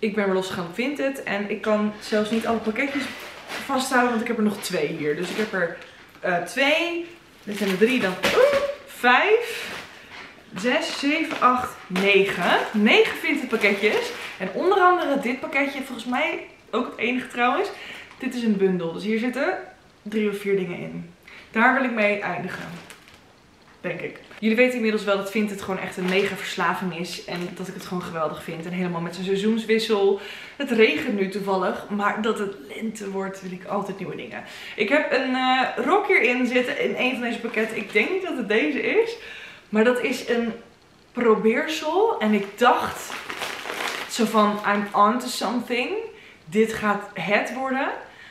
Ik ben weer losgegaan op Vinted. En ik kan zelfs niet alle pakketjes vasthouden, want ik heb er nog twee hier. Dus ik heb er eh, twee. Dit zijn er drie dan. Vijf. 6, 7, 8, 9. 9 Vinted pakketjes. En onder andere dit pakketje, volgens mij ook het enige trouwens. Dit is een bundel. Dus hier zitten drie of vier dingen in. Daar wil ik mee eindigen. Denk ik. Jullie weten inmiddels wel dat Vinted gewoon echt een mega verslaving is. En dat ik het gewoon geweldig vind. En helemaal met zijn seizoenswissel. Het regent nu toevallig. Maar dat het lente wordt, wil ik altijd nieuwe dingen. Ik heb een uh, rok hierin zitten in een van deze pakketten. Ik denk niet dat het deze is. Maar dat is een probeersel. En ik dacht zo van, I'm on to something. Dit gaat het worden.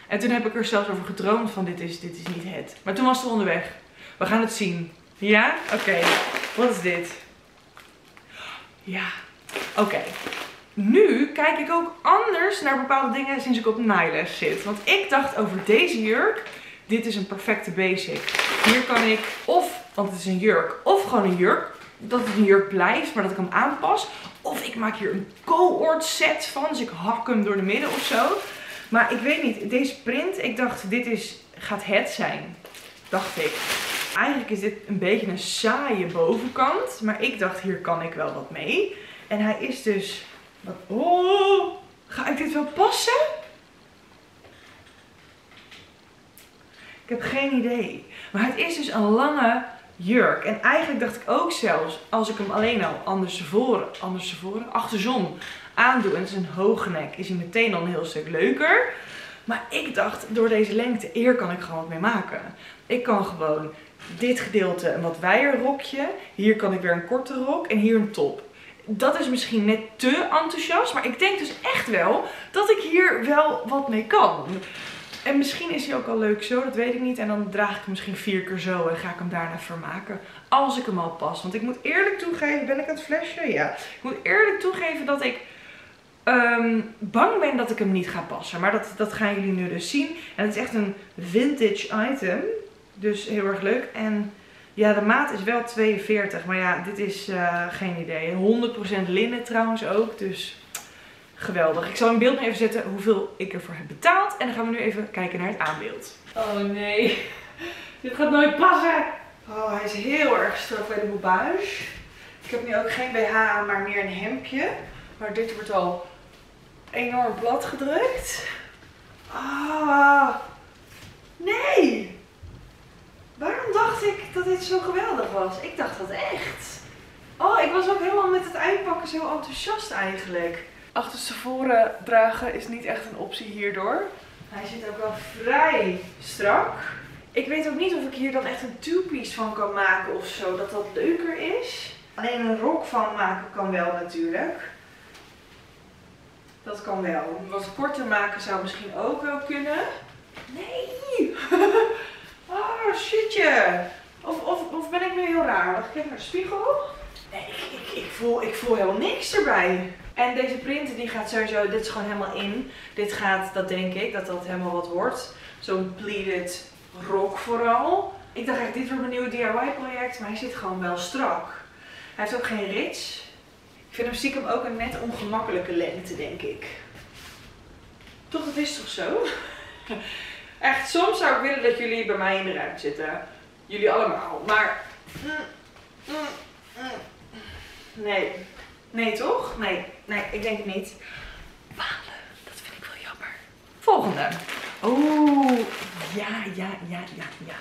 En toen heb ik er zelfs over gedroomd van, dit is, dit is niet het. Maar toen was het onderweg. We gaan het zien. Ja? Oké. Wat is dit? Ja. Oké. Nu kijk ik ook anders naar bepaalde dingen sinds ik op naailes zit. Want ik dacht over deze jurk, dit is een perfecte basic. Hier kan ik of, want het is een jurk, of gewoon een jurk. Dat het een jurk blijft, maar dat ik hem aanpas. Of ik maak hier een cohort set van, dus ik hak hem door de midden of zo. Maar ik weet niet, deze print, ik dacht dit is, gaat het zijn. Dacht ik. Eigenlijk is dit een beetje een saaie bovenkant. Maar ik dacht, hier kan ik wel wat mee. En hij is dus... Oh, ga ik dit wel passen? Ik heb geen idee. Maar het is dus een lange jurk. En eigenlijk dacht ik ook zelfs, als ik hem alleen al anders tevoren, anders tevoren, achterzon aandoe. En het is een hoge nek, is hij meteen al een heel stuk leuker. Maar ik dacht, door deze lengte, hier kan ik gewoon wat mee maken. Ik kan gewoon dit gedeelte een wat wijder rokje. Hier kan ik weer een korte rok en hier een top. Dat is misschien net te enthousiast, maar ik denk dus echt wel dat ik hier wel wat mee kan. En misschien is hij ook al leuk zo, dat weet ik niet. En dan draag ik hem misschien vier keer zo en ga ik hem daarna vermaken. Als ik hem al pas. Want ik moet eerlijk toegeven, ben ik aan het flesje? Ja. Ik moet eerlijk toegeven dat ik um, bang ben dat ik hem niet ga passen. Maar dat, dat gaan jullie nu dus zien. En het is echt een vintage item. Dus heel erg leuk. En ja, de maat is wel 42. Maar ja, dit is uh, geen idee. 100% linnen trouwens ook. Dus geweldig. Ik zal een beeld even zetten hoeveel ik ervoor heb betaald. En dan gaan we nu even kijken naar het aanbeeld. Oh nee. Dit gaat nooit passen. Oh, hij is heel erg strak bij de boebuis. Ik heb nu ook geen BH aan, maar meer een hemdje. Maar dit wordt al enorm plat gedrukt. Ah, nee. Waarom dacht ik dat dit zo geweldig was? Ik dacht dat echt. Oh, ik was ook helemaal met het uitpakken zo enthousiast eigenlijk. Achterstevoren dragen is niet echt een optie hierdoor. Hij zit ook wel vrij strak. Ik weet ook niet of ik hier dan echt een two-piece van kan maken of zo. Dat dat leuker is. Alleen een rok van maken kan wel natuurlijk. Dat kan wel. Wat korter maken zou misschien ook wel kunnen. Nee! oh, shitje. Of, of, of ben ik nu heel raar? Ik kijk naar de spiegel. Nee, ik, ik, voel, ik voel helemaal niks erbij. En deze printer die gaat sowieso, dit is gewoon helemaal in. Dit gaat, dat denk ik, dat dat helemaal wat wordt. Zo'n pleated rok vooral. Ik dacht echt, dit wordt mijn nieuwe DIY project, maar hij zit gewoon wel strak. Hij heeft ook geen rits. Ik vind hem stiekem ook een net ongemakkelijke lengte, denk ik. Toch, dat is toch zo? Echt, soms zou ik willen dat jullie bij mij in de ruimte zitten. Jullie allemaal. Maar... Mm, mm, mm. Nee. Nee, toch? Nee. Nee, ik denk het niet. Balen. Dat vind ik wel jammer. Volgende. Oeh. Ja, ja, ja, ja, ja.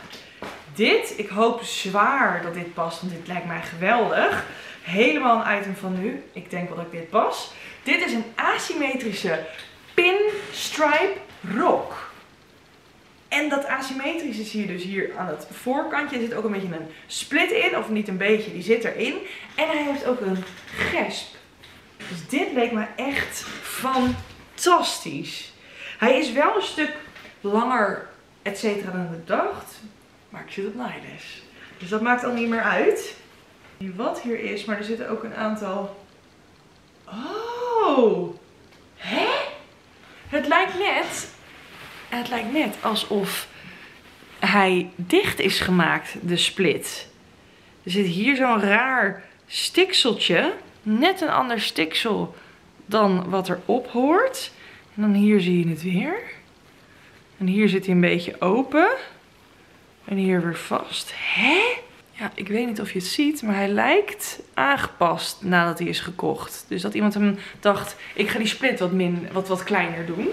Dit, ik hoop zwaar dat dit past, want dit lijkt mij geweldig. Helemaal een item van nu. Ik denk wel dat ik dit pas. Dit is een asymmetrische pinstripe rok. En dat asymmetrische zie je dus hier aan het voorkantje. Er zit ook een beetje een split in. Of niet een beetje, die zit erin. En hij heeft ook een gesp. Dus dit leek me echt fantastisch. Hij is wel een stuk langer, et cetera, dan ik dacht. Maar ik zit op naailes. Dus dat maakt al niet meer uit. Wat hier is, maar er zitten ook een aantal... Oh! Hè? Het lijkt net... Het lijkt net alsof hij dicht is gemaakt, de split. Er zit hier zo'n raar stikseltje. Net een ander stiksel dan wat erop hoort. En dan hier zie je het weer. En hier zit hij een beetje open. En hier weer vast. Hè? Ja, ik weet niet of je het ziet, maar hij lijkt aangepast nadat hij is gekocht. Dus dat iemand hem dacht, ik ga die split wat, min, wat, wat kleiner doen.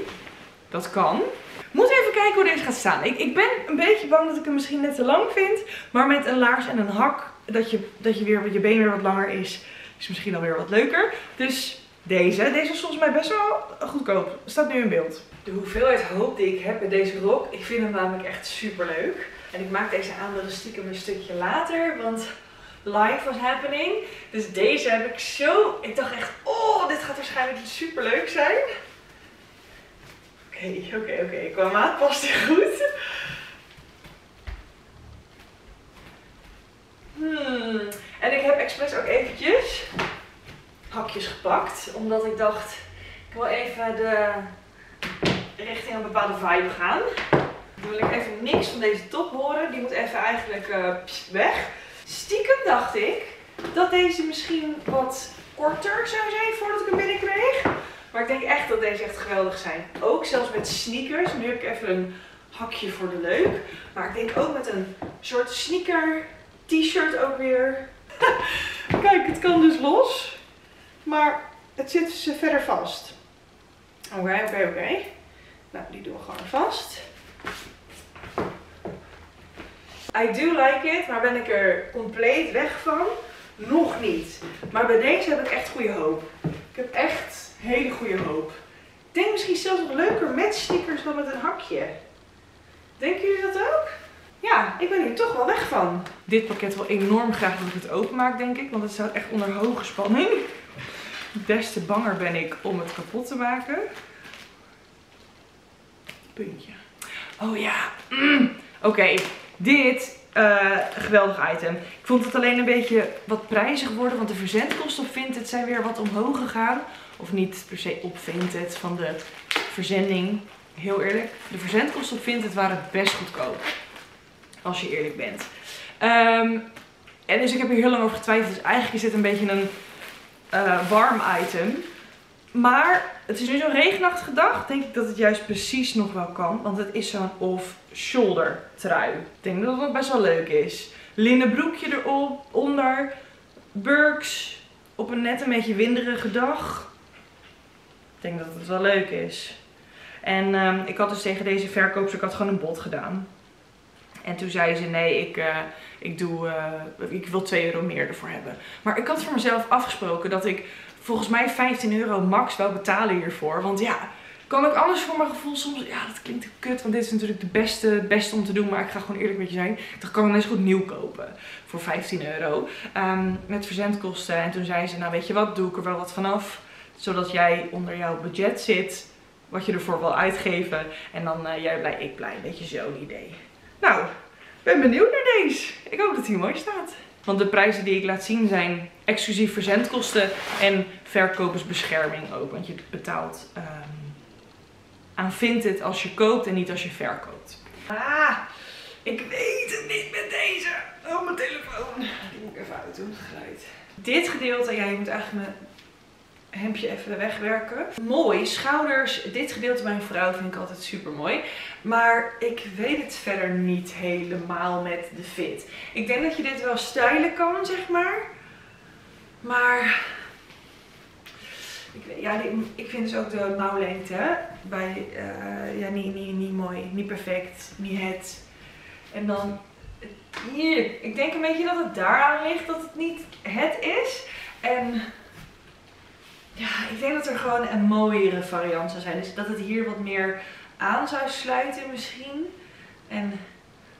Dat kan. Moet even kijken hoe deze gaat staan. Ik, ik ben een beetje bang dat ik hem misschien net te lang vind. Maar met een laars en een hak, dat je, dat je weer je been weer wat langer is, is misschien alweer wat leuker. Dus deze. Deze is volgens mij best wel goedkoop. Staat nu in beeld. De hoeveelheid hoop die ik heb bij deze rok, ik vind hem namelijk echt super leuk. En ik maak deze aanbod stiekem een stukje later, want live was happening. Dus deze heb ik zo, ik dacht echt, oh, dit gaat waarschijnlijk super leuk zijn. Oké, oké, oké. Qua maat past hij goed. Hmm. En ik heb expres ook eventjes hakjes gepakt. Omdat ik dacht, ik wil even de richting een bepaalde vibe gaan. Wil ik even niks van deze top horen. Die moet even eigenlijk uh, weg. Stiekem dacht ik dat deze misschien wat korter zou zijn voordat ik hem binnenkreeg. Maar ik denk echt dat deze echt geweldig zijn. Ook zelfs met sneakers. Nu heb ik even een hakje voor de leuk. Maar ik denk ook met een soort sneaker t-shirt ook weer. Kijk, het kan dus los. Maar het zit dus verder vast. Oké, oké, oké. Nou, die doen we gewoon vast. I do like it, maar ben ik er compleet weg van? Nog niet. Maar bij deze heb ik echt goede hoop. Ik heb echt hele goede hoop. Ik denk misschien zelfs nog leuker met stickers dan met een hakje. Denken jullie dat ook? Ja, ik ben hier toch wel weg van. Dit pakket wil enorm graag dat ik het openmaak, denk ik. Want het staat echt onder hoge spanning. Des te banger ben ik om het kapot te maken. Puntje. Oh ja. Mm. Oké, dit uh, geweldig item. Ik vond het alleen een beetje wat prijzig worden, want de verzendkosten op Vinted zijn weer wat omhoog gegaan. Of niet per se op Vinted, van de verzending. Heel eerlijk, de verzendkosten op Vinted waren best goedkoop. Als je eerlijk bent. Um, en dus ik heb hier heel lang over getwijfeld. Dus eigenlijk is dit een beetje een uh, warm item. Maar het is nu zo'n regenachtige dag. Denk ik dat het juist precies nog wel kan. Want het is zo'n off-shoulder trui. Ik denk dat het best wel leuk is. Linnen broekje erop, onder. Burks. Op een net een beetje winderige dag. Ik denk dat het wel leuk is. En um, ik had dus tegen deze verkoopster, ik had gewoon een bod gedaan. En toen zei ze, nee, ik, uh, ik, doe, uh, ik wil 2 euro meer ervoor hebben. Maar ik had voor mezelf afgesproken dat ik volgens mij 15 euro max wel betalen hiervoor. Want ja, kan ik anders voor mijn gevoel soms... Ja, dat klinkt kut, want dit is natuurlijk de beste, om te doen. Maar ik ga gewoon eerlijk met je zijn. Ik kan ik net goed nieuw kopen voor 15 euro. Um, met verzendkosten. En toen zei ze, nou weet je wat, doe ik er wel wat vanaf. Zodat jij onder jouw budget zit. Wat je ervoor wil uitgeven. En dan uh, jij blij, ik blij. Een beetje zo'n idee. Nou, ben benieuwd naar deze. Ik hoop dat hij mooi staat. Want de prijzen die ik laat zien zijn exclusief verzendkosten en verkopersbescherming ook. Want je betaalt um, aan Vinted als je koopt en niet als je verkoopt. Ah, ik weet het niet met deze. Oh, mijn telefoon. Die moet ik even uitdoen. Geluid. Dit gedeelte, ja, je moet eigenlijk mijn hemdje even wegwerken. Mooi, schouders. Dit gedeelte bij een vrouw vind ik altijd super mooi. Maar ik weet het verder niet helemaal met de fit. Ik denk dat je dit wel stylen kan, zeg maar. Maar... Ik, ja, ik vind dus ook de mouwlengte bij, uh, ja, niet, niet, niet mooi, niet perfect, niet het. En dan hier, ik denk een beetje dat het daaraan ligt dat het niet het is. En ja, ik denk dat er gewoon een mooiere variant zou zijn. Dus dat het hier wat meer aan zou sluiten misschien. En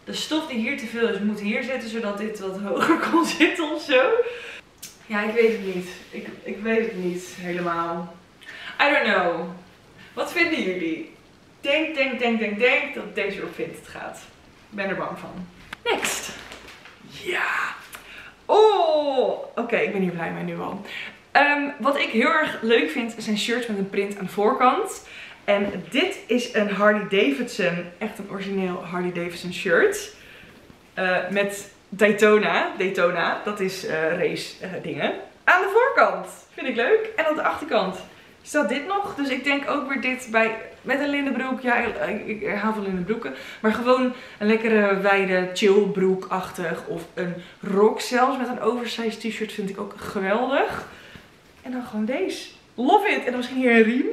de stof die hier te veel is, moet hier zitten, zodat dit wat hoger kon zitten of zo. Ja, ik weet het niet. Ik, ik weet het niet helemaal. I don't know. Wat vinden jullie? Denk, denk, denk, denk, denk dat deze op het gaat. Ik ben er bang van. Next. Ja. Oh, oké, ik ben hier blij mee nu al. Um, wat ik heel erg leuk vind zijn shirts met een print aan de voorkant. En dit is een Harley Davidson, echt een origineel Harley Davidson shirt. Uh, met Daytona, Daytona, dat is uh, race uh, dingen. Aan de voorkant, vind ik leuk. En op de achterkant staat dit nog. Dus ik denk ook weer dit bij, met een linnenbroek. Ja, ik, ik hou van linnenbroeken. Maar gewoon een lekkere wijde chillbroekachtig. Of een rok zelfs met een oversized t-shirt vind ik ook geweldig. En dan gewoon deze. Love it. En dan misschien hier een riem.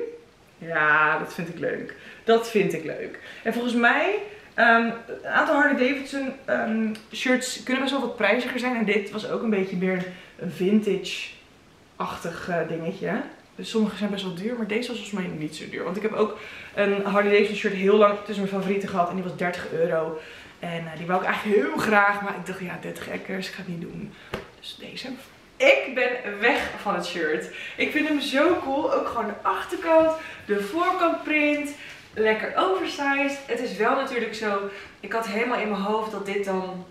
Ja, dat vind ik leuk. Dat vind ik leuk. En volgens mij, um, een aantal Harley Davidson um, shirts kunnen best wel wat prijziger zijn. En dit was ook een beetje meer een vintage-achtig uh, dingetje. Dus sommige zijn best wel duur, maar deze was volgens mij niet zo duur. Want ik heb ook een Harley Davidson shirt heel lang tussen mijn favorieten gehad. En die was 30 euro. En uh, die wou ik eigenlijk heel graag. Maar ik dacht, ja, 30 ekkers, ik ga het niet doen. Dus deze. Ik ben weg van het shirt. Ik vind hem zo cool. Ook gewoon de achterkant, de voorkant print. Lekker oversized. Het is wel natuurlijk zo. Ik had helemaal in mijn hoofd dat dit dan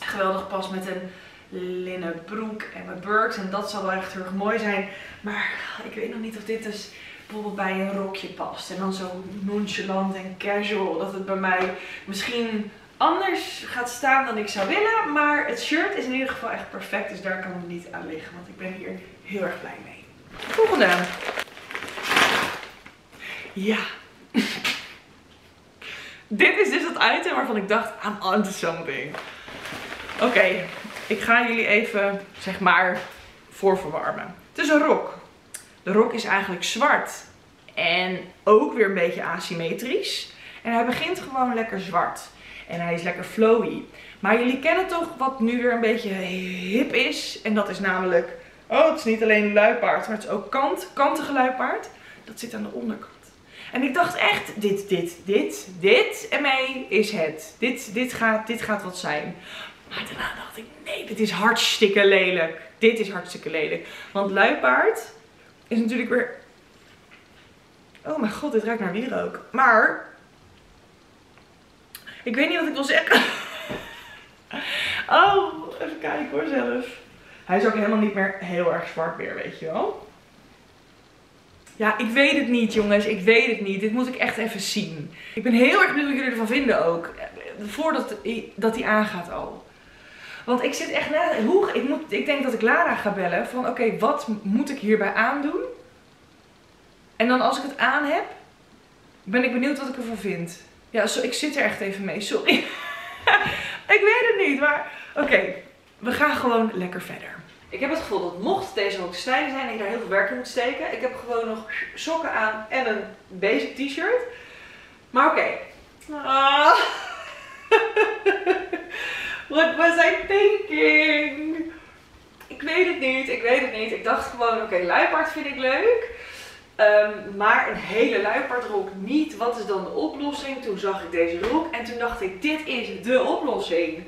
geweldig past met een linnen broek en mijn burks. En dat zal wel echt heel erg mooi zijn. Maar ik weet nog niet of dit dus bijvoorbeeld bij een rokje past. En dan zo nonchalant en casual. Dat het bij mij misschien anders gaat staan dan ik zou willen. Maar het shirt is in ieder geval echt perfect. Dus daar kan het niet aan liggen. Want ik ben hier heel erg blij mee. Volgende. Ja. Dit is dus het item waarvan ik dacht, I'm onto something. Oké, ik ga jullie even, zeg maar, voorverwarmen. Het is een rok. De rok is eigenlijk zwart. En ook weer een beetje asymmetrisch. En hij begint gewoon lekker zwart. En hij is lekker flowy. Maar jullie kennen toch wat nu weer een beetje hip is. En dat is namelijk, oh het is niet alleen luipaard, maar het is ook kant, kantige luipaard. Dat zit aan de onderkant. En ik dacht echt, dit, dit, dit, dit en mij is het. Dit, dit, gaat, dit gaat wat zijn. Maar daarna dacht ik, nee, dit is hartstikke lelijk. Dit is hartstikke lelijk. Want luipaard is natuurlijk weer... Oh mijn god, dit ruikt naar wierook. Maar... Ik weet niet wat ik wil zeggen. Oh, even kijken hoor zelf. Hij is ook helemaal niet meer heel erg zwart meer, weet je wel. Ja, ik weet het niet jongens. Ik weet het niet. Dit moet ik echt even zien. Ik ben heel erg benieuwd wat jullie ervan vinden ook. Voordat dat hij aangaat al. Want ik zit echt net, hoe, ik, moet, ik denk dat ik Lara ga bellen van oké, wat moet ik hierbij aandoen? En dan als ik het aan heb, ben ik benieuwd wat ik ervan vind. Ja, zo, ik zit er echt even mee, sorry. ik weet het niet, maar oké, we gaan gewoon lekker verder. Ik heb het gevoel dat mocht deze ook te zijn en ik daar heel veel werk in moet steken. Ik heb gewoon nog sokken aan en een basic t-shirt. Maar oké. Ah. What was I thinking? Ik weet het niet, ik weet het niet. Ik dacht gewoon, oké, okay, luipaard vind ik leuk. Um, maar een hele luipaardrok niet. Wat is dan de oplossing? Toen zag ik deze rok en toen dacht ik, dit is de oplossing.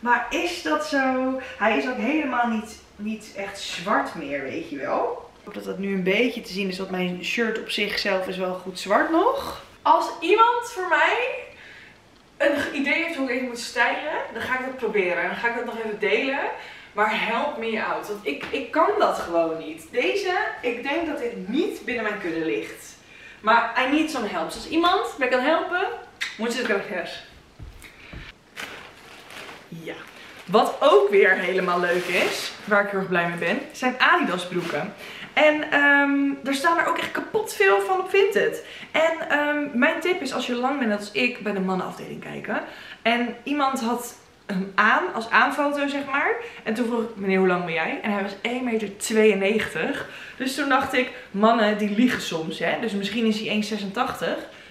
Maar is dat zo? Hij is ook helemaal niet, niet echt zwart meer, weet je wel. Ik hoop dat dat nu een beetje te zien is, want mijn shirt op zichzelf is wel goed zwart nog. Als iemand voor mij een idee heeft hoe ik even moet stijlen, dan ga ik dat proberen. Dan ga ik dat nog even delen. Maar help me out. Want ik, ik kan dat gewoon niet. Deze, ik denk dat dit niet binnen mijn kudde ligt. Maar I need some help. Dus als iemand mij kan helpen, moet je het graag Ja. Wat ook weer helemaal leuk is, waar ik heel erg blij mee ben, zijn Adidas broeken. En um, er staan er ook echt kapot veel van op Vinted. En um, mijn tip is als je lang bent als ik bij de mannenafdeling kijken. En iemand had hem aan als aanfoto zeg maar. En toen vroeg ik meneer hoe lang ben jij? En hij was 1,92 meter. Dus toen dacht ik mannen die liegen soms hè. Dus misschien is hij 1,86.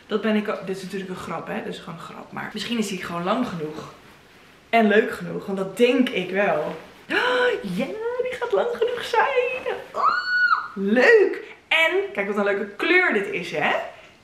Dat ben ik. Dit is natuurlijk een grap hè. Dus gewoon een grap. Maar misschien is hij gewoon lang genoeg. En leuk genoeg. Want dat denk ik wel. Ja, die gaat lang genoeg zijn. Oh. Leuk! En kijk wat een leuke kleur dit is, hè?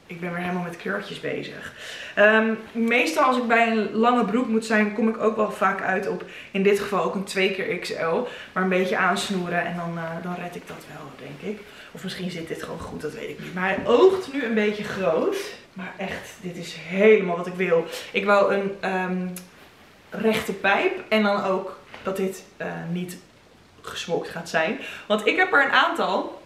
Ik ben weer helemaal met kleurtjes bezig. Um, meestal als ik bij een lange broek moet zijn, kom ik ook wel vaak uit op, in dit geval ook een 2 keer XL. Maar een beetje aansnoeren en dan, uh, dan red ik dat wel, denk ik. Of misschien zit dit gewoon goed, dat weet ik niet. Maar oogt nu een beetje groot. Maar echt, dit is helemaal wat ik wil. Ik wou een um, rechte pijp en dan ook dat dit uh, niet gesmokt gaat zijn. Want ik heb er een aantal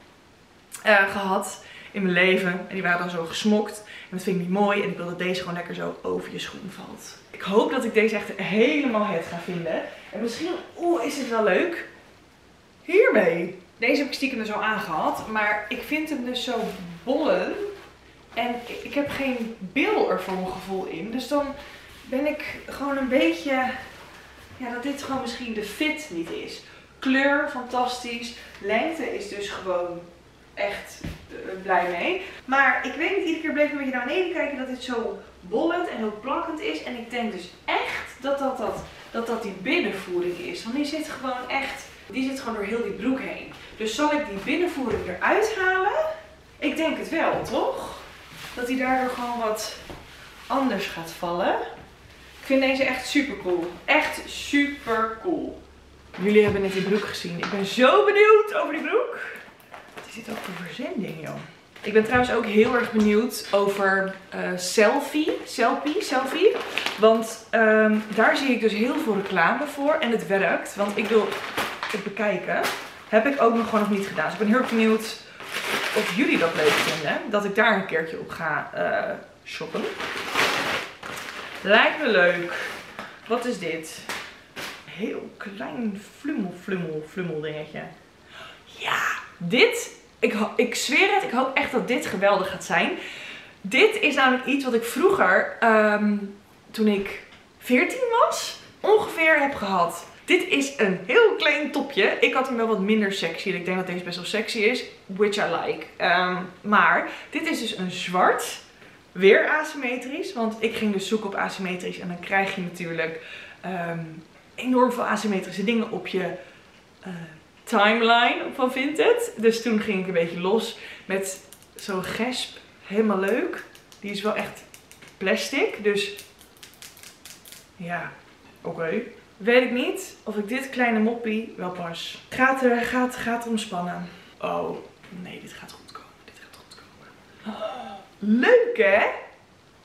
uh, gehad in mijn leven. En die waren dan zo gesmokt. En dat vind ik niet mooi. En ik wil dat deze gewoon lekker zo over je schoen valt. Ik hoop dat ik deze echt helemaal het ga vinden. En misschien, oeh, is dit wel leuk? Hiermee. Deze heb ik stiekem er zo aangehad. Maar ik vind hem dus zo bollen. En ik heb geen bil er voor mijn gevoel in. Dus dan ben ik gewoon een beetje... Ja, dat dit gewoon misschien de fit niet is. Kleur, fantastisch. Lengte is dus gewoon echt uh, blij mee. Maar ik weet niet, iedere keer bleef ik een beetje naar beneden kijken dat dit zo bollend en heel plakkend is. En ik denk dus echt dat dat, dat, dat, dat die binnenvoering is. Want die zit gewoon echt, die zit gewoon door heel die broek heen. Dus zal ik die binnenvoering eruit halen? Ik denk het wel, toch? Dat die daardoor gewoon wat anders gaat vallen. Ik vind deze echt super cool. Echt super cool. Jullie hebben net die broek gezien. Ik ben zo benieuwd over die broek. Die zit ook voor verzending, joh. Ik ben trouwens ook heel erg benieuwd over uh, selfie, selfie, selfie. Want um, daar zie ik dus heel veel reclame voor en het werkt. Want ik wil het bekijken. Heb ik ook nog gewoon nog niet gedaan. Dus ik ben heel benieuwd of jullie dat leuk vinden. Dat ik daar een keertje op ga uh, shoppen. Lijkt me leuk. Wat is dit? Heel klein flummel, flummel, flummel dingetje. Ja, dit ik, ik zweer het, ik hoop echt dat dit geweldig gaat zijn. Dit is namelijk iets wat ik vroeger, um, toen ik 14 was, ongeveer heb gehad. Dit is een heel klein topje. Ik had hem wel wat minder sexy. Ik denk dat deze best wel sexy is. Which I like. Um, maar dit is dus een zwart. Weer asymmetrisch. Want ik ging dus zoeken op asymmetrisch. En dan krijg je natuurlijk um, enorm veel asymmetrische dingen op je uh, timeline van Vinted. Dus toen ging ik een beetje los met zo'n gesp. Helemaal leuk. Die is wel echt plastic. Dus ja, oké. Weet ik niet of ik dit kleine moppie wel pas. Gaat er, gaat, gaat omspannen. Oh, nee, dit gaat goed komen. Dit gaat goed komen. Oh, leuk hè?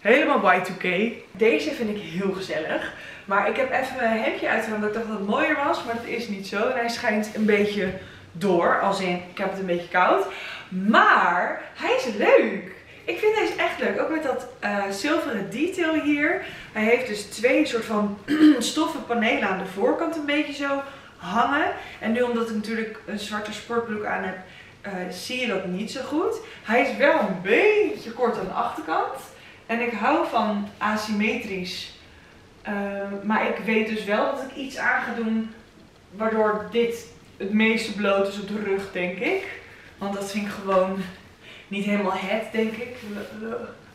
Helemaal Y2K. Deze vind ik heel gezellig. Maar ik heb even mijn hemdje uitgedaan dat ik dacht dat het mooier was. Maar dat is niet zo. En hij schijnt een beetje door. Als in, ik heb het een beetje koud. Maar hij is leuk. Ik vind deze echt leuk. Ook met dat uh, zilveren detail hier. Hij heeft dus twee soort van stoffen panelen aan de voorkant een beetje zo hangen. En nu omdat ik natuurlijk een zwarte sportbroek aan heb, uh, zie je dat niet zo goed. Hij is wel een beetje kort aan de achterkant. En ik hou van asymmetrisch Ehm, maar ik weet dus wel dat ik iets aan ga doen waardoor dit het meeste bloot is op de rug, denk ik. Want dat vind ik gewoon niet helemaal het, denk ik.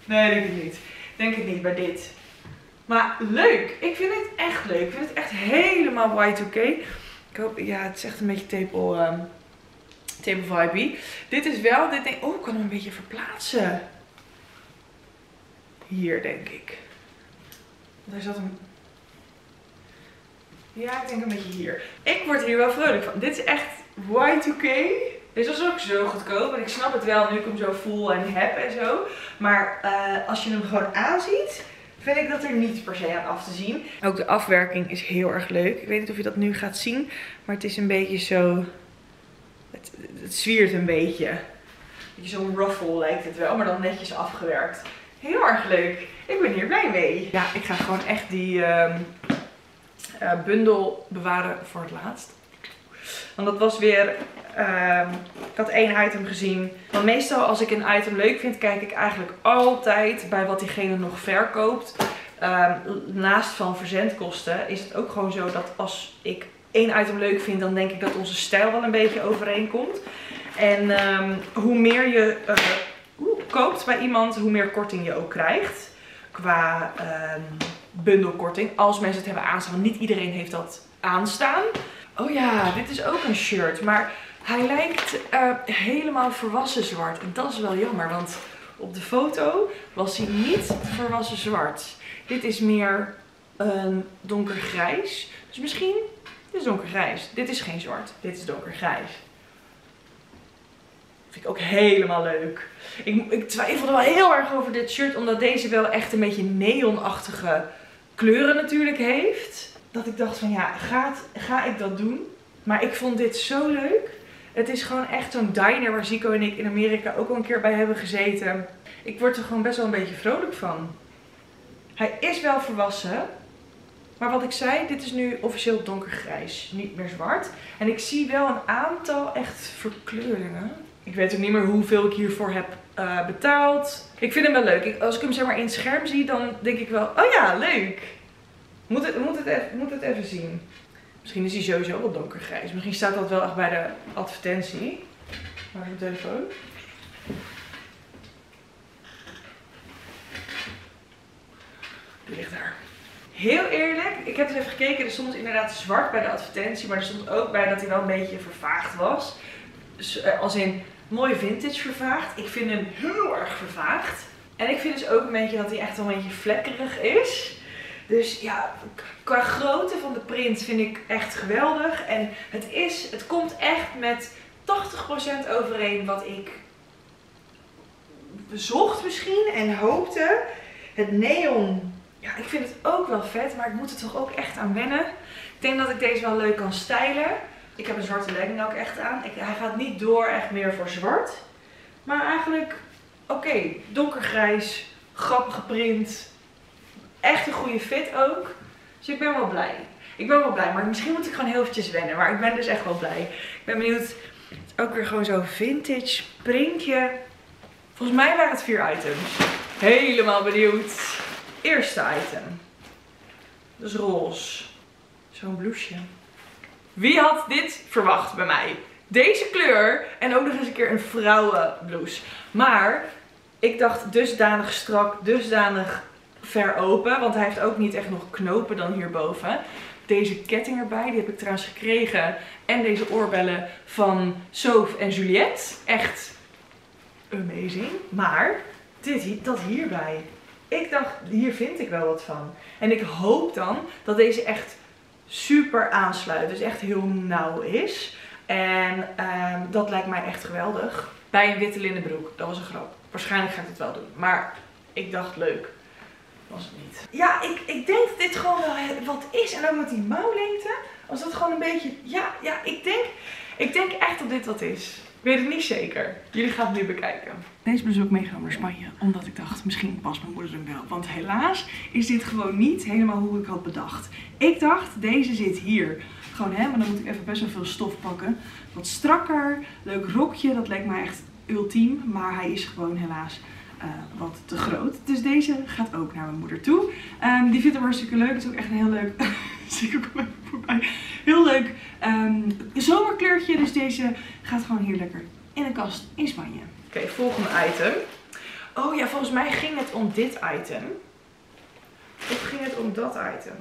Nee, denk ik niet. Denk ik niet bij dit. Maar leuk. Ik vind het echt leuk. Ik vind het echt helemaal Y2K. Ik hoop, ja, het is echt een beetje table, um, table vibe. Dit is wel, dit denk oh, ik kan hem een beetje verplaatsen. Hier, denk ik. Daar zat een... Ja, ik denk een beetje hier. Ik word hier wel vrolijk van. Dit is echt Y2K. Dit was ook zo goedkoop. En ik snap het wel nu ik hem zo voel en heb en zo. Maar uh, als je hem gewoon aanziet, vind ik dat er niet per se aan af te zien. Ook de afwerking is heel erg leuk. Ik weet niet of je dat nu gaat zien. Maar het is een beetje zo... Het, het zwiert een beetje. Zo'n ruffle lijkt het wel, maar dan netjes afgewerkt. Heel erg leuk. Ik ben hier blij mee. Ja, ik ga gewoon echt die um, uh, bundel bewaren voor het laatst. Want dat was weer, um, ik had één item gezien. Want meestal als ik een item leuk vind, kijk ik eigenlijk altijd bij wat diegene nog verkoopt. Um, naast van verzendkosten is het ook gewoon zo dat als ik één item leuk vind, dan denk ik dat onze stijl wel een beetje overeenkomt. En hoe meer je uh, koopt bij iemand, hoe meer korting je ook krijgt. Qua um, bundelkorting. Als mensen het hebben aanstaan. Niet iedereen heeft dat aanstaan. Oh ja, dit is ook een shirt. Maar hij lijkt uh, helemaal verwassen zwart. En dat is wel jammer. Want op de foto was hij niet verwassen zwart. Dit is meer een donkergrijs. Dus misschien... Dit is donkergrijs. Dit is geen zwart. Dit is donkergrijs. Vind ik ook helemaal leuk. Ik, ik twijfelde wel heel erg over dit shirt. Omdat deze wel echt een beetje neonachtige kleuren natuurlijk heeft. Dat ik dacht van ja, gaat, ga ik dat doen? Maar ik vond dit zo leuk. Het is gewoon echt zo'n diner waar Zico en ik in Amerika ook al een keer bij hebben gezeten. Ik word er gewoon best wel een beetje vrolijk van. Hij is wel volwassen. Maar wat ik zei, dit is nu officieel donkergrijs, niet meer zwart. En ik zie wel een aantal echt verkleuringen. Ik weet ook niet meer hoeveel ik hiervoor heb uh, betaald. Ik vind hem wel leuk. als ik hem zeg maar in het scherm zie, dan denk ik wel, oh ja, leuk. Moet het, moet het, even, moet het even zien. Misschien is hij sowieso wel donkergrijs. Misschien staat dat wel echt bij de advertentie. Waar is telefoon? Die ligt daar. Heel eerlijk, ik heb dus even gekeken. Er stond inderdaad zwart bij de advertentie. Maar er stond ook bij dat hij wel een beetje vervaagd was. Dus, eh, als in mooi vintage vervaagd. Ik vind hem heel erg vervaagd. En ik vind dus ook een beetje dat hij echt wel een beetje vlekkerig is. Dus ja, qua grootte van de print vind ik echt geweldig. En het, is, het komt echt met 80% overeen wat ik bezocht misschien en hoopte. Het neon, ja, ik vind het ook wel vet, maar ik moet er toch ook echt aan wennen. Ik denk dat ik deze wel leuk kan stylen. Ik heb een zwarte legging ook echt aan. Ik, hij gaat niet door echt meer voor zwart. Maar eigenlijk, oké, donkergrijs, grappige print. Echt een goede fit ook. Dus ik ben wel blij. Ik ben wel blij, maar misschien moet ik gewoon heel eventjes wennen. Maar ik ben dus echt wel blij. Ik ben benieuwd. Ook weer gewoon zo'n vintage printje. Volgens mij waren het vier items. Helemaal benieuwd. Eerste item. Dat is roze. Zo'n blouseje. Wie had dit verwacht bij mij? Deze kleur en ook nog eens een keer een vrouwenblouse. Maar ik dacht dusdanig strak, dusdanig ver open. Want hij heeft ook niet echt nog knopen dan hierboven. Deze ketting erbij, die heb ik trouwens gekregen. En deze oorbellen van Soph en Juliette. Echt amazing. Maar dit, dat hierbij. Ik dacht, hier vind ik wel wat van. En ik hoop dan dat deze echt super aansluit. Dus echt heel nauw is. En uh, dat lijkt mij echt geweldig. Bij een witte linnenbroek. Dat was een grap. Waarschijnlijk ga ik het wel doen. Maar ik dacht leuk. Was het niet. Ja, ik, ik denk dat dit gewoon wel wat is. En ook met die mouwlengte. Als dat gewoon een beetje... Ja, ja, ik denk, ik denk echt dat dit wat is. Ik weet het niet zeker. Jullie gaan het nu bekijken. Deze bezoek meegenomen naar Spanje. Omdat ik dacht, misschien past mijn moeder hem wel. Want helaas is dit gewoon niet helemaal hoe ik had bedacht. Ik dacht, deze zit hier. Gewoon hè, maar dan moet ik even best wel veel stof pakken. Wat strakker, leuk rokje. Dat leek mij echt ultiem. Maar hij is gewoon helaas uh, wat te groot. Dus deze gaat ook naar mijn moeder toe. Um, die vindt hem hartstikke leuk. Het is ook echt een heel leuk... Ik ook voorbij. Heel leuk um, zomerkleurtje. Dus deze gaat gewoon hier lekker in de kast in Spanje. Oké, volgende item. Oh ja, volgens mij ging het om dit item. Of ging het om dat item?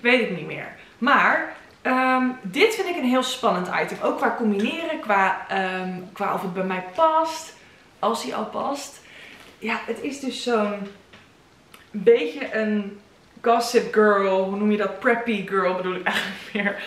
Weet ik niet meer. Maar um, dit vind ik een heel spannend item. Ook qua combineren, qua, um, qua of het bij mij past. Als hij al past. Ja, het is dus zo'n beetje een gossip girl. Hoe noem je dat? Preppy girl bedoel ik eigenlijk meer.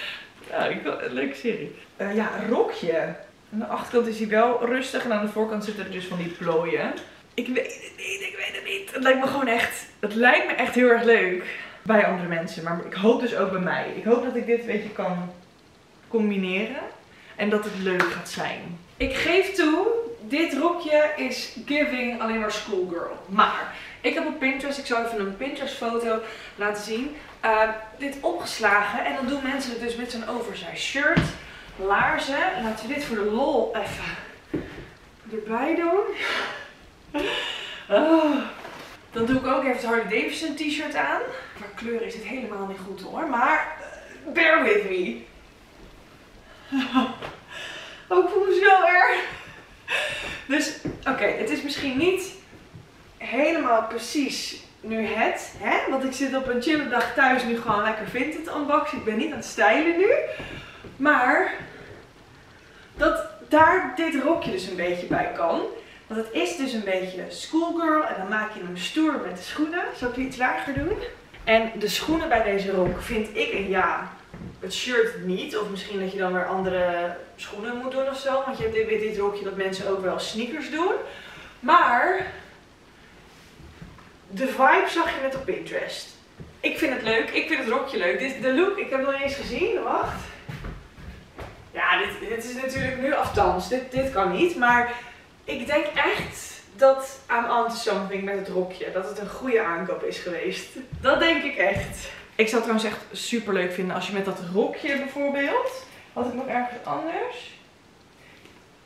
Ja, ik wil een leuke serie. Uh, ja, rokje. Aan de achterkant is hij wel rustig en aan de voorkant zitten er dus van die plooien. Ik weet het niet, ik weet het niet. Het lijkt me gewoon echt, het lijkt me echt heel erg leuk bij andere mensen. Maar ik hoop dus ook bij mij. Ik hoop dat ik dit een beetje kan combineren en dat het leuk gaat zijn. Ik geef toe, dit rokje is giving alleen maar schoolgirl. Maar ik heb op Pinterest, ik zal even een Pinterest foto laten zien. Uh, dit opgeslagen en dan doen mensen het dus met zo'n oversized shirt laarzen. Laten we dit voor de lol even erbij doen. Oh. Dan doe ik ook even het Harley Davidson t-shirt aan. Qua kleur is het helemaal niet goed hoor. Maar uh, bear with me. Oh, ik voel me zo erg. Dus oké, het is misschien niet helemaal precies nu het. Hè? Want ik zit op een chille dag thuis nu gewoon lekker vintage unboxen. Ik ben niet aan het stylen nu. Maar dat daar dit rokje dus een beetje bij kan. Want het is dus een beetje schoolgirl. En dan maak je hem stoer met de schoenen. Zal ik die iets lager doen? En de schoenen bij deze rok vind ik een ja. Het shirt niet. Of misschien dat je dan weer andere schoenen moet doen of zo. Want je hebt dit, dit rokje dat mensen ook wel sneakers doen. Maar de vibe zag je net op Pinterest. Ik vind het leuk. Ik vind het rokje leuk. Dit, de look, ik heb het nog eens gezien. Wacht. Ja, dit, is natuurlijk nu aftans. Dit, dit kan niet. Maar ik denk echt dat I'm onto something met het rokje. Dat het een goede aankoop is geweest. Dat denk ik echt. Ik zou het trouwens echt super leuk vinden als je met dat rokje bijvoorbeeld. Had ik nog ergens anders?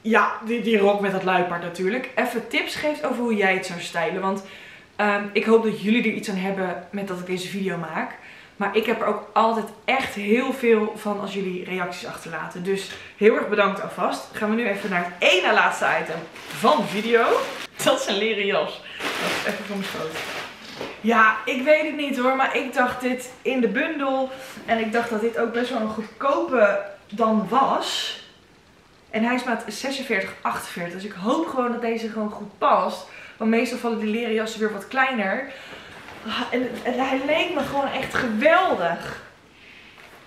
Ja, die, die rok met dat luipaard natuurlijk. Even tips geeft over hoe jij het zou stylen. Want ehm, ik hoop dat jullie er iets aan hebben met dat ik deze video maak. Maar ik heb er ook altijd echt heel veel van als jullie reacties achterlaten. Dus heel erg bedankt alvast. Gaan we nu even naar het ene laatste item van de video. Dat is een leren jas. Dat is even van mijn schoot. Ja, ik weet het niet hoor. Maar ik dacht dit in de bundel. En ik dacht dat dit ook best wel een goedkope dan was. En hij is maat 46, 48. Dus ik hoop gewoon dat deze gewoon goed past. Want meestal vallen die leren jassen weer wat kleiner. Ah, en, hij leek me gewoon echt geweldig.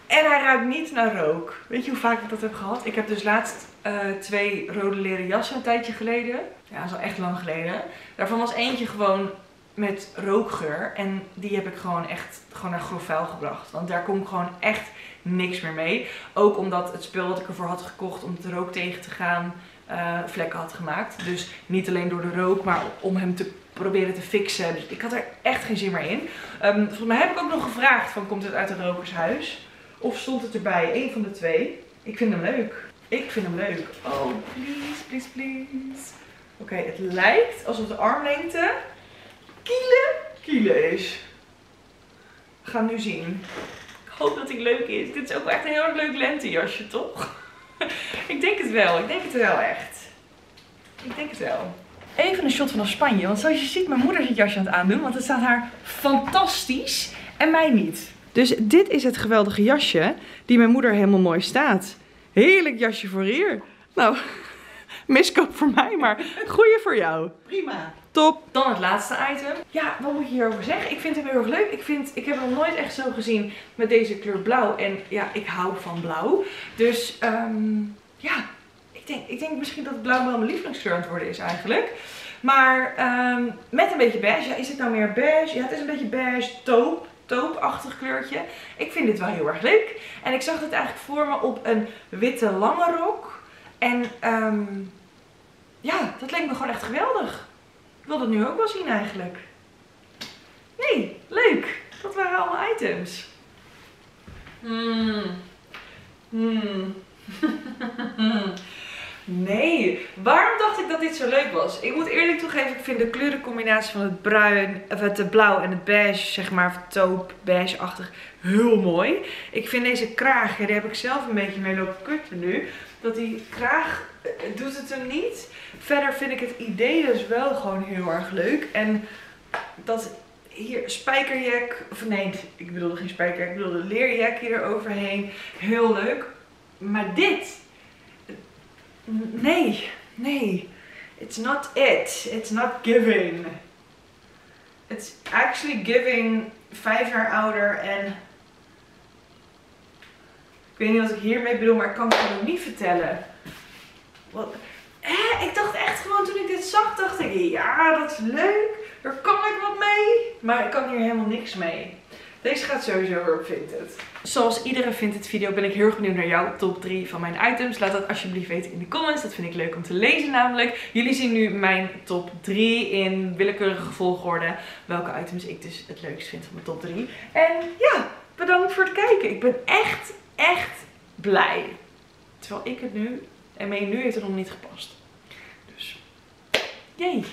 En hij ruikt niet naar rook. Weet je hoe vaak ik dat heb gehad? Ik heb dus laatst uh, twee rode leren jassen een tijdje geleden. Ja, dat is al echt lang geleden. Daarvan was eentje gewoon met rookgeur. En die heb ik gewoon echt gewoon naar grof vuil gebracht. Want daar kom ik gewoon echt niks meer mee. Ook omdat het spul wat ik ervoor had gekocht om de rook tegen te gaan uh, vlekken had gemaakt. Dus niet alleen door de rook, maar om hem te proberen te fixen. Dus ik had er echt geen zin meer in. Um, volgens mij heb ik ook nog gevraagd van komt het uit het rokershuis? Of stond het erbij? Eén van de twee. Ik vind hem leuk. Ik vind hem leuk. Oh, please, please, please. Oké, het lijkt alsof de armlengte kielen, kielen is. We gaan nu zien. Ik hoop dat hij leuk is. Dit is ook echt een heel erg leuk lentejasje, toch? ik denk het wel. Ik denk het wel echt. Ik denk het wel. Even een shot vanaf Spanje. Want zoals je ziet, mijn moeder het jasje aan het aandoen. Want het staat haar fantastisch. En mij niet. Dus dit is het geweldige jasje. Die mijn moeder helemaal mooi staat. Heerlijk jasje voor hier. Nou, miskoop voor mij, maar goeie voor jou. Prima. Top. Dan het laatste item. Ja, wat moet je hierover zeggen? Ik vind hem heel erg leuk. Ik, vind, ik heb hem nog nooit echt zo gezien met deze kleur blauw. En ja, ik hou van blauw. Dus um, ja, ik denk misschien dat blauw wel mijn lievelingskleur aan het worden is eigenlijk. Maar um, met een beetje beige. Is het nou meer beige? Ja, het is een beetje beige taupe taupachtig kleurtje. Ik vind dit wel heel erg leuk. En ik zag het eigenlijk voor me op een witte lange rok. En um, ja, dat leek me gewoon echt geweldig. Ik wil dat nu ook wel zien eigenlijk. Nee, leuk. Dat waren allemaal items. Mmm. Mmm. nee, waarom dacht ik dat dit zo leuk was? Ik moet eerlijk toegeven, ik vind de kleurencombinatie van het bruin, of het blauw en het beige, zeg maar taupe, beige-achtig, heel mooi. Ik vind deze kraag, daar heb ik zelf een beetje mee lopen kutten nu, dat die kraag eh, doet het hem niet. Verder vind ik het idee dus wel gewoon heel erg leuk. En dat hier spijkerjack, of nee, ik bedoelde geen spijkerjack, ik bedoelde leerjack hier eroverheen. Heel leuk. Maar dit, nee, nee. It's not it. It's not giving. It's actually giving vijf jaar ouder en ik weet niet wat ik hiermee bedoel, maar ik kan het nog niet vertellen. Wat, eh, ik dacht echt gewoon toen ik dit zag, dacht ik, ja, dat is leuk. Daar kan ik wat mee. Maar ik kan hier helemaal niks mee. Deze gaat sowieso op Vinted. Zoals iedere Vinted video ben ik heel erg benieuwd naar jouw top 3 van mijn items. Laat dat alsjeblieft weten in de comments. Dat vind ik leuk om te lezen namelijk. Jullie zien nu mijn top 3 in willekeurige volgorde. Welke items ik dus het leukst vind van mijn top 3. En ja, bedankt voor het kijken. Ik ben echt, echt blij. Terwijl ik het nu, en mee nu heeft het nog niet gepast. Dus, jee.